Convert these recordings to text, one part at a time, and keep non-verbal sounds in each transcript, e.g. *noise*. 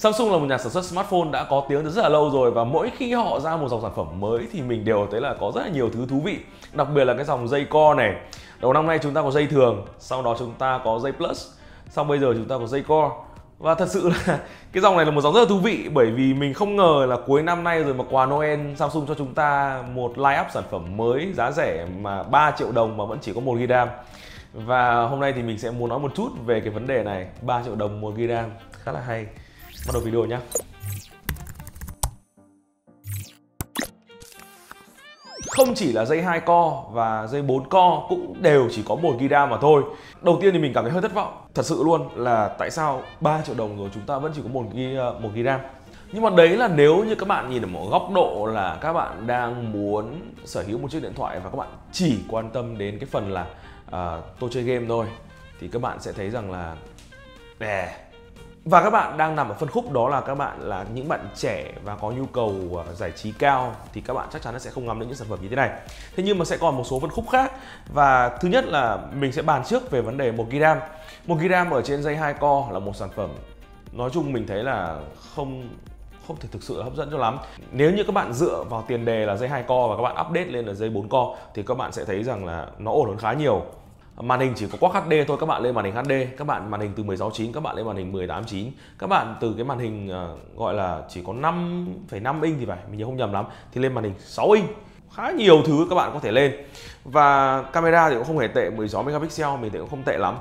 Samsung là một nhà sản xuất smartphone đã có tiếng từ rất là lâu rồi và mỗi khi họ ra một dòng sản phẩm mới thì mình đều thấy là có rất là nhiều thứ thú vị. Đặc biệt là cái dòng dây co này. Đầu năm nay chúng ta có dây thường, sau đó chúng ta có dây plus, xong bây giờ chúng ta có dây co. Và thật sự là *laughs* cái dòng này là một dòng rất là thú vị bởi vì mình không ngờ là cuối năm nay rồi mà quà Noel Samsung cho chúng ta một line up sản phẩm mới giá rẻ mà 3 triệu đồng mà vẫn chỉ có 1 GB RAM. Và hôm nay thì mình sẽ muốn nói một chút về cái vấn đề này 3 triệu đồng 1 GB RAM khá là hay Bắt đầu video nhé Không chỉ là dây 2 co và dây 4 co cũng đều chỉ có 1 GB mà thôi. Đầu tiên thì mình cảm thấy hơi thất vọng. Thật sự luôn là tại sao 3 triệu đồng rồi chúng ta vẫn chỉ có 1 GB, 1 nhưng mà đấy là nếu như các bạn nhìn ở một góc độ là các bạn đang muốn sở hữu một chiếc điện thoại và các bạn chỉ quan tâm đến cái phần là uh, tôi chơi game thôi thì các bạn sẽ thấy rằng là đè và các bạn đang nằm ở phân khúc, đó là các bạn là những bạn trẻ và có nhu cầu à, giải trí cao, thì các bạn chắc chắn sẽ không ngắm đến những sản phẩm như thế này. Thế nhưng mà sẽ còn một số phân khúc khác và thứ nhất là mình sẽ bàn trước về vấn đề một kg Một GB ở trên dây hai co là một sản phẩm, nói chung mình thấy là không không thể thực sự hấp dẫn cho lắm. Nếu như các bạn dựa vào tiền đề là dây hai co và các bạn update lên là dây 4 co, thì các bạn sẽ thấy rằng là nó ổn hơn khá nhiều màn hình chỉ có quad HD thôi các bạn lên màn hình HD các bạn màn hình từ 16:9 các bạn lên màn hình 18:9 các bạn từ cái màn hình uh, gọi là chỉ có 5,5 inch thì phải mình nhớ không nhầm lắm thì lên màn hình 6 inch. Khá nhiều thứ các bạn có thể lên. Và camera thì cũng không hề tệ 16 megapixel mình thấy cũng không tệ lắm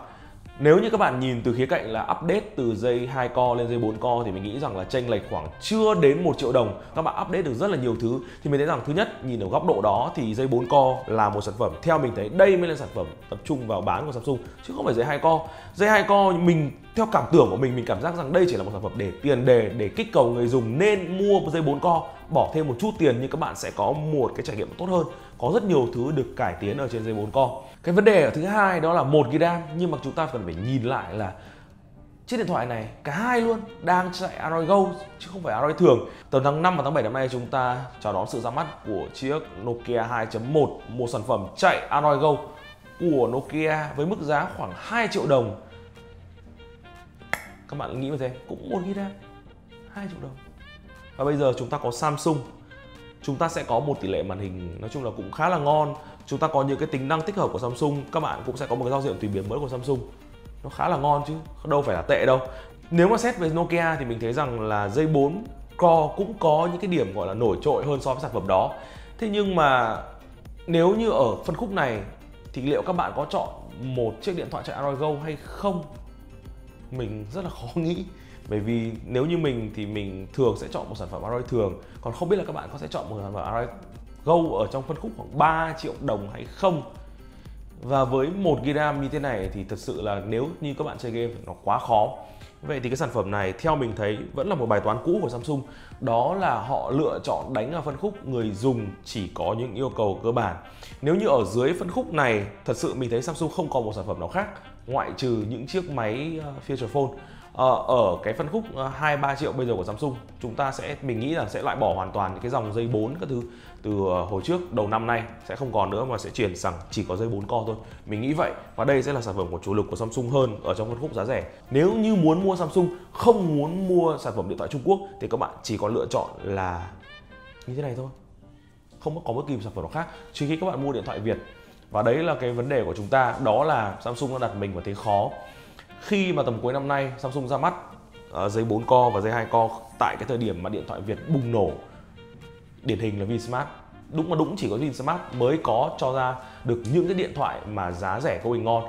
nếu như các bạn nhìn từ khía cạnh là update từ dây 2 co lên dây 4 co thì mình nghĩ rằng là chênh lệch khoảng chưa đến 1 triệu đồng. Các bạn update được rất là nhiều thứ thì mình thấy rằng thứ nhất, nhìn ở góc độ đó thì dây 4 co là một sản phẩm. Theo mình thấy đây mới là sản phẩm tập trung vào bán của Samsung, chứ không phải dây 2 co. Dây 2 co mình theo cảm tưởng của mình mình cảm giác rằng đây chỉ là một sản phẩm để tiền đề để kích cầu người dùng nên mua dây 4 co bỏ thêm một chút tiền nhưng các bạn sẽ có một cái trải nghiệm tốt hơn có rất nhiều thứ được cải tiến ở trên dây 4 co cái vấn đề ở thứ hai đó là một GB nhưng mà chúng ta cần phải nhìn lại là chiếc điện thoại này cả hai luôn đang chạy Android Go chứ không phải Android thường. Từ tháng 5 và tháng 7 năm nay chúng ta chào đón sự ra mắt của chiếc Nokia 2.1, một sản phẩm chạy Android Go của Nokia với mức giá khoảng 2 triệu đồng. Các bạn nghĩ như thế, cũng một GB RAM 2 triệu đồng. Và bây giờ chúng ta có Samsung. Chúng ta sẽ có một tỷ lệ màn hình nói chung là cũng khá là ngon. Chúng ta có những cái tính năng tích hợp của Samsung các bạn cũng sẽ có một cái giao diện tùy biến mới của Samsung. Nó khá là ngon chứ đâu phải là tệ đâu. Nếu mà xét về Nokia thì mình thấy rằng là dây 4 Core cũng có những cái điểm gọi là nổi trội hơn so với sản phẩm đó. Thế nhưng mà nếu như ở phân khúc này thì liệu các bạn có chọn một chiếc điện thoại chạy Android Go hay không? Mình rất là khó *laughs* nghĩ. Bởi vì nếu như mình thì mình thường sẽ chọn một sản phẩm Android thường. Còn không biết là các bạn có sẽ chọn một sản phẩm Android Go ở trong phân khúc khoảng 3 triệu đồng hay không? Và với một GB như thế này thì thật sự là nếu như các bạn chơi game nó quá khó. Vậy thì cái sản phẩm này, theo mình thấy, vẫn là một bài toán cũ của Samsung. Đó là họ lựa chọn đánh vào phân khúc người dùng chỉ có những yêu cầu cơ bản. Nếu như ở dưới phân khúc này, thật sự mình thấy Samsung không còn một sản phẩm nào khác, Ngoại trừ những chiếc máy ờ, feature phone. Ờ, ở cái phân khúc ờ, 2 3 triệu bây giờ của Samsung chúng ta sẽ mình nghĩ là sẽ loại bỏ hoàn toàn những cái dòng dây 4 các thứ từ ờ, hồi trước đầu năm nay sẽ không còn nữa mà sẽ chuyển sang chỉ có dây 4 co thôi. Mình nghĩ vậy và đây sẽ là sản phẩm của chủ lực của Samsung hơn ở trong phân khúc giá rẻ. Nếu như muốn mua Samsung không muốn mua sản phẩm điện thoại Trung Quốc thì các bạn chỉ có lựa chọn là như thế này thôi. Không có bất kỳ sản phẩm nào khác trừ khi các bạn mua điện thoại Việt. Và đấy là cái vấn đề của chúng ta, đó là Samsung đã đặt mình vào thế khó khi mà tầm cuối năm nay Samsung ra mắt uh, dây 4 co và dây 2 co tại cái thời điểm mà điện thoại Việt bùng nổ điển hình là Vinsmart. Đúng mà đúng chỉ có Vinsmart mới có cho ra được những cái điện thoại mà giá rẻ có hình ngon.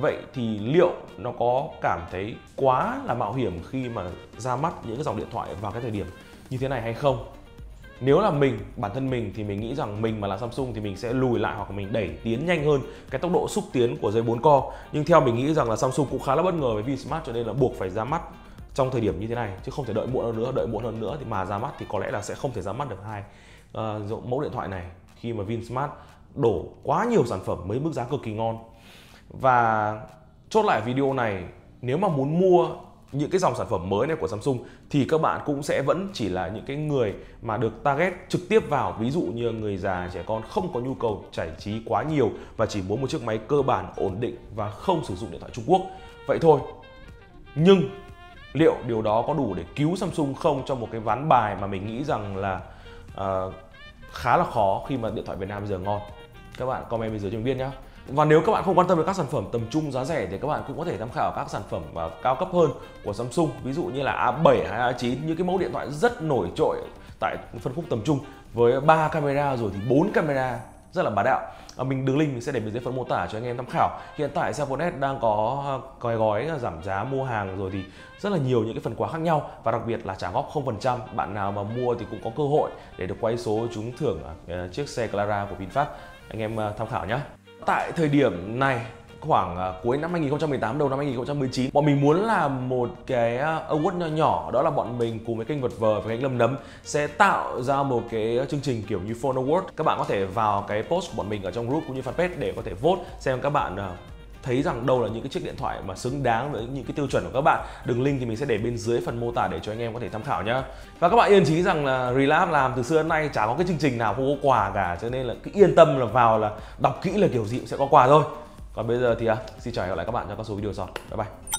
Vậy thì liệu nó có cảm thấy quá là mạo hiểm khi mà ra mắt những cái dòng điện thoại vào cái thời điểm như thế này hay không? Nếu là mình bản thân mình thì mình nghĩ rằng mình mà là Samsung thì mình sẽ lùi lại hoặc mình đẩy tiến nhanh hơn cái tốc độ xúc tiến của dây 4 co. Nhưng theo mình nghĩ rằng là Samsung cũng khá là bất ngờ với Vsmart cho nên là buộc phải ra mắt trong thời điểm như thế này chứ không thể đợi muộn hơn nữa đợi muộn hơn nữa thì mà ra mắt thì có lẽ là sẽ không thể ra mắt được hai uh, mẫu điện thoại này khi mà Vinsmart đổ quá nhiều sản phẩm với mức giá cực kỳ ngon. Và chốt lại video này nếu mà muốn mua những cái dòng sản phẩm mới này của Samsung thì các bạn cũng sẽ vẫn chỉ là những cái người mà được target trực tiếp vào. Ví dụ như người già trẻ con không có nhu cầu giải trí quá nhiều và chỉ muốn một chiếc máy cơ bản ổn định và không sử dụng điện thoại Trung Quốc. Vậy thôi. Nhưng liệu điều đó có đủ để cứu Samsung không trong một cái ván bài mà mình nghĩ rằng là uh, khá là khó khi mà điện thoại Việt Nam bây giờ ngon? Các bạn comment bên dưới cho mình biết nhé và nếu các bạn không quan tâm đến các sản phẩm tầm trung giá rẻ thì các bạn cũng có thể tham khảo các sản phẩm và cao cấp hơn của Samsung. Ví dụ như là A7 hay A9 như cái mẫu điện thoại rất nổi trội tại phân khúc tầm trung với ba camera rồi thì bốn camera rất là bá đạo. À, mình đường link mình sẽ để bên dưới phần mô tả cho anh em tham khảo. Hiện tại Xiaomi đang có à, gói gói giảm giá mua hàng rồi thì rất là nhiều những cái phần quà khác nhau. Và đặc biệt là trả góp 0% bạn nào mà mua thì cũng có cơ hội để được quay số trúng thưởng à, chiếc xe Clara của VinFast. Anh em tham khảo nhé tại thời điểm này, khoảng à, cuối năm 2018 đầu năm 2019 bọn mình muốn làm một cái à, award nhỏ nhỏ, đó là bọn mình cùng với kênh vật vờ và kênh lâm nấm sẽ tạo ra một cái chương trình kiểu như phone award. Các bạn có thể vào cái post của bọn mình ở trong group cũng như fanpage để có thể vote xem các bạn à, thấy rằng đâu là những cái chiếc điện thoại mà xứng đáng với những cái tiêu chuẩn của các bạn đường link thì mình sẽ để bên dưới phần mô tả để cho anh em có thể tham khảo nhá. Và các bạn yên trí rằng là Relab làm từ xưa đến nay chả có cái chương trình nào không có quà cả cho nên là cứ yên tâm là vào là đọc kỹ là kiểu gì cũng sẽ có quà thôi. Còn bây giờ thì à, xin chào hẹn gặp lại các bạn trong các số video sau. Bye bye.